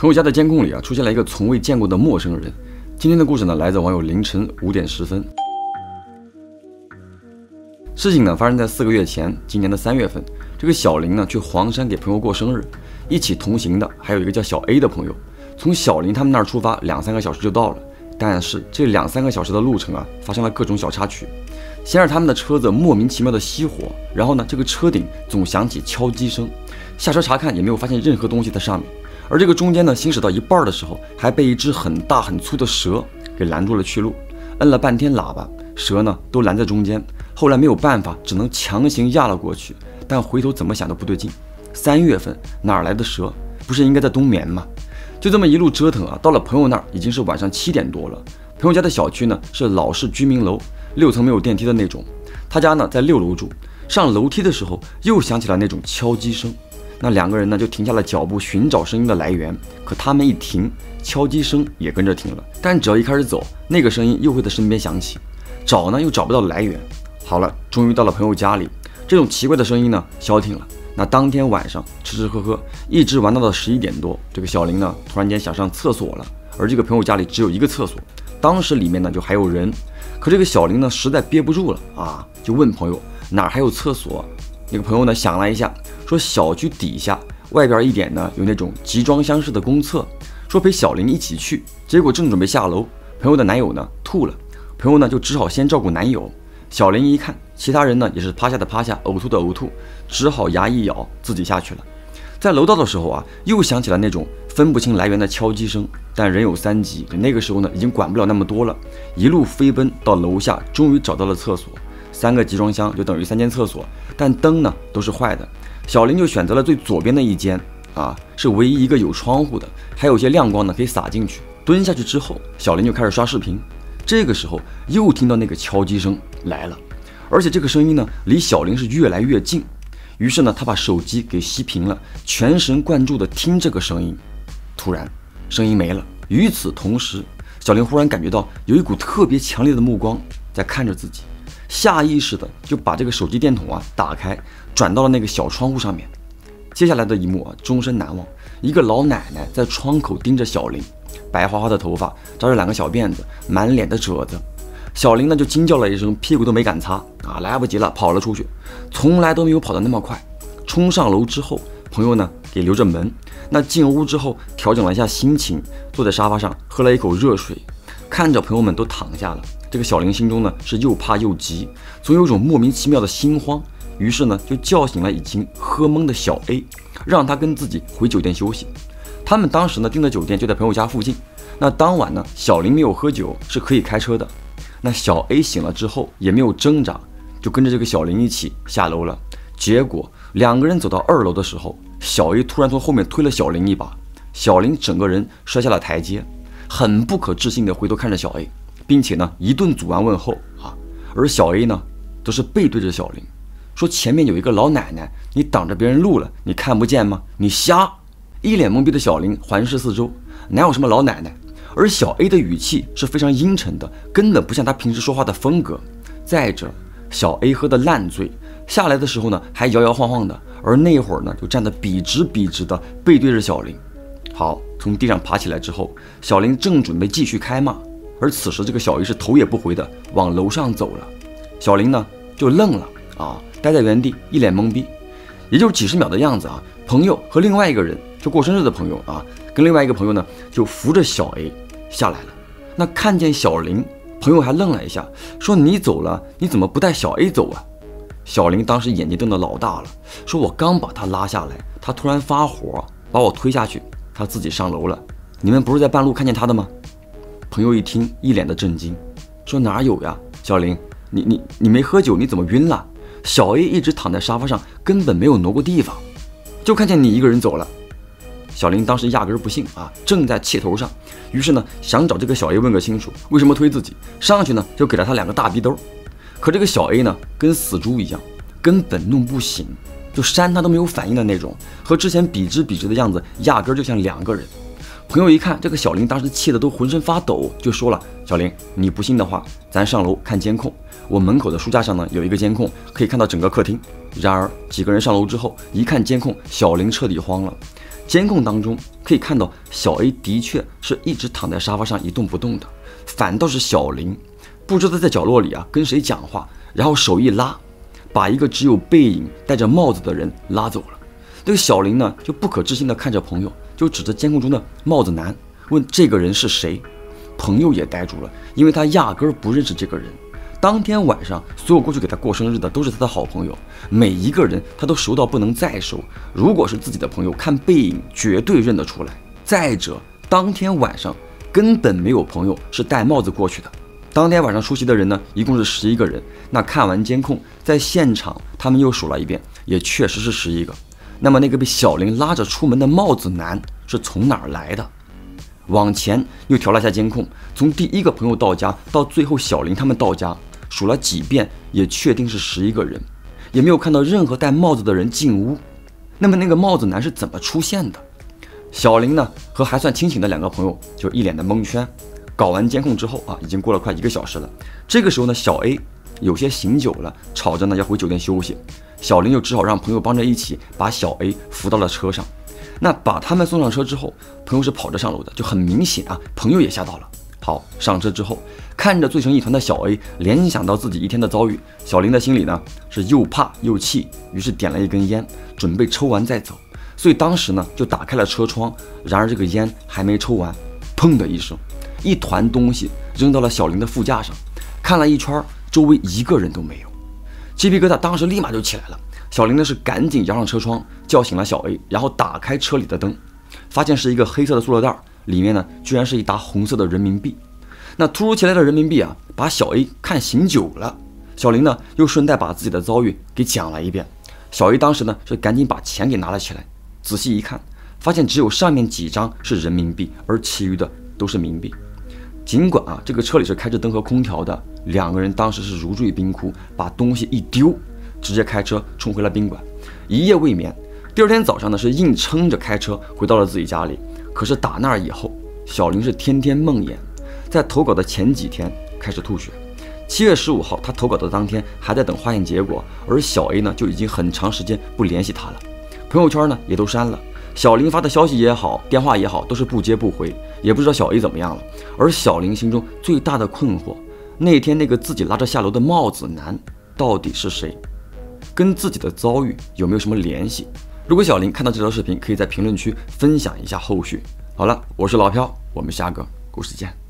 朋友家的监控里啊，出现了一个从未见过的陌生人。今天的故事呢，来自网友凌晨五点十分。事情呢发生在四个月前，今年的三月份，这个小林呢去黄山给朋友过生日，一起同行的还有一个叫小 A 的朋友。从小林他们那儿出发，两三个小时就到了。但是这两三个小时的路程啊，发生了各种小插曲。先是他们的车子莫名其妙的熄火，然后呢，这个车顶总响起敲击声。下车查看也没有发现任何东西在上面。而这个中间呢，行驶到一半的时候，还被一只很大很粗的蛇给拦住了去路。摁了半天喇叭，蛇呢都拦在中间。后来没有办法，只能强行压了过去。但回头怎么想都不对劲。三月份哪来的蛇？不是应该在冬眠吗？就这么一路折腾啊，到了朋友那儿已经是晚上七点多了。朋友家的小区呢是老式居民楼，六层没有电梯的那种。他家呢在六楼住，上楼梯的时候又响起了那种敲击声。那两个人呢就停下了脚步，寻找声音的来源。可他们一停，敲击声也跟着停了。但只要一开始走，那个声音又会在身边响起。找呢又找不到来源。好了，终于到了朋友家里，这种奇怪的声音呢消停了。那当天晚上吃吃喝喝，一直玩到了十一点多。这个小林呢突然间想上厕所了，而这个朋友家里只有一个厕所，当时里面呢就还有人。可这个小林呢实在憋不住了啊，就问朋友哪还有厕所。那个朋友呢想了一下，说小区底下外边一点呢有那种集装箱式的公厕，说陪小林一起去。结果正准备下楼，朋友的男友呢吐了，朋友呢就只好先照顾男友。小林一看，其他人呢也是趴下的趴下，呕吐的呕吐，只好牙一咬，自己下去了。在楼道的时候啊，又响起了那种分不清来源的敲击声。但人有三急，那个时候呢，已经管不了那么多了，一路飞奔到楼下，终于找到了厕所。三个集装箱就等于三间厕所，但灯呢都是坏的。小林就选择了最左边的一间，啊，是唯一一个有窗户的，还有些亮光呢，可以洒进去。蹲下去之后，小林就开始刷视频。这个时候又听到那个敲击声来了，而且这个声音呢离小林是越来越近。于是呢，他把手机给熄屏了，全神贯注地听这个声音。突然，声音没了。与此同时，小林忽然感觉到有一股特别强烈的目光在看着自己，下意识的就把这个手机电筒啊打开，转到了那个小窗户上面。接下来的一幕啊，终身难忘。一个老奶奶在窗口盯着小林。白花花的头发扎着两个小辫子，满脸的褶子。小林呢就惊叫了一声，屁股都没敢擦啊，来不及了，跑了出去。从来都没有跑得那么快。冲上楼之后，朋友呢给留着门。那进屋之后，调整了一下心情，坐在沙发上喝了一口热水，看着朋友们都躺下了，这个小林心中呢是又怕又急，总有种莫名其妙的心慌。于是呢就叫醒了已经喝懵的小 A，让他跟自己回酒店休息。他们当时呢订的酒店就在朋友家附近。那当晚呢，小林没有喝酒，是可以开车的。那小 A 醒了之后也没有挣扎，就跟着这个小林一起下楼了。结果两个人走到二楼的时候，小 A 突然从后面推了小林一把，小林整个人摔下了台阶，很不可置信的回头看着小 A，并且呢一顿阻拦问候啊。而小 A 呢则是背对着小林，说前面有一个老奶奶，你挡着别人路了，你看不见吗？你瞎。一脸懵逼的小林环视四周，哪有什么老奶奶？而小 A 的语气是非常阴沉的，根本不像他平时说话的风格。再者，小 A 喝的烂醉，下来的时候呢还摇摇晃晃的，而那会儿呢就站得笔直笔直的，背对着小林。好，从地上爬起来之后，小林正准备继续开骂，而此时这个小 A 是头也不回的往楼上走了。小林呢就愣了啊，待在原地，一脸懵逼。也就几十秒的样子啊，朋友和另外一个人。就过生日的朋友啊，跟另外一个朋友呢，就扶着小 A 下来了。那看见小林，朋友还愣了一下，说：“你走了，你怎么不带小 A 走啊？”小林当时眼睛瞪得老大了，说：“我刚把他拉下来，他突然发火，把我推下去，他自己上楼了。你们不是在半路看见他的吗？”朋友一听，一脸的震惊，说：“哪有呀，小林，你你你没喝酒，你怎么晕了？小 A 一直躺在沙发上，根本没有挪过地方，就看见你一个人走了。”小林当时压根儿不信啊，正在气头上，于是呢想找这个小 A 问个清楚，为什么推自己？上去呢就给了他两个大逼兜。可这个小 A 呢跟死猪一样，根本弄不醒，就扇他都没有反应的那种，和之前笔直笔直的样子压根儿就像两个人。朋友一看这个小林当时气得都浑身发抖，就说了：“小林，你不信的话，咱上楼看监控。我门口的书架上呢有一个监控，可以看到整个客厅。”然而几个人上楼之后一看监控，小林彻底慌了。监控当中可以看到，小 A 的确是一直躺在沙发上一动不动的，反倒是小林不知道在角落里啊跟谁讲话，然后手一拉，把一个只有背影戴着帽子的人拉走了。这个小林呢就不可置信地看着朋友，就指着监控中的帽子男问这个人是谁。朋友也呆住了，因为他压根儿不认识这个人。当天晚上，所有过去给他过生日的都是他的好朋友，每一个人他都熟到不能再熟。如果是自己的朋友，看背影绝对认得出来。再者，当天晚上根本没有朋友是戴帽子过去的。当天晚上出席的人呢，一共是十一个人。那看完监控，在现场他们又数了一遍，也确实是十一个。那么那个被小林拉着出门的帽子男是从哪儿来的？往前又调了下监控，从第一个朋友到家到最后小林他们到家。数了几遍，也确定是十一个人，也没有看到任何戴帽子的人进屋。那么那个帽子男是怎么出现的？小林呢和还算清醒的两个朋友就一脸的蒙圈。搞完监控之后啊，已经过了快一个小时了。这个时候呢，小 A 有些醒酒了，吵着呢要回酒店休息。小林就只好让朋友帮着一起把小 A 扶到了车上。那把他们送上车之后，朋友是跑着上楼的，就很明显啊，朋友也吓到了。好，上车之后，看着醉成一团的小 A，联想到自己一天的遭遇，小林的心里呢是又怕又气，于是点了一根烟，准备抽完再走。所以当时呢就打开了车窗，然而这个烟还没抽完，砰的一声，一团东西扔到了小林的副驾上。看了一圈，周围一个人都没有，鸡皮疙瘩当时立马就起来了。小林呢是赶紧摇上车窗，叫醒了小 A，然后打开车里的灯，发现是一个黑色的塑料袋。里面呢，居然是一沓红色的人民币。那突如其来的人民币啊，把小 A 看醒酒了。小林呢，又顺带把自己的遭遇给讲了一遍。小 A 当时呢，是赶紧把钱给拿了起来。仔细一看，发现只有上面几张是人民币，而其余的都是冥币。尽管啊，这个车里是开着灯和空调的，两个人当时是如坠冰窟，把东西一丢，直接开车冲回了宾馆，一夜未眠。第二天早上呢，是硬撑着开车回到了自己家里。可是打那儿以后，小林是天天梦魇，在投稿的前几天开始吐血。七月十五号，他投稿的当天还在等化验结果，而小 A 呢就已经很长时间不联系他了，朋友圈呢也都删了，小林发的消息也好，电话也好，都是不接不回，也不知道小 A 怎么样了。而小林心中最大的困惑，那天那个自己拉着下楼的帽子男到底是谁，跟自己的遭遇有没有什么联系？如果小林看到这条视频，可以在评论区分享一下后续。好了，我是老飘，我们下个故事见。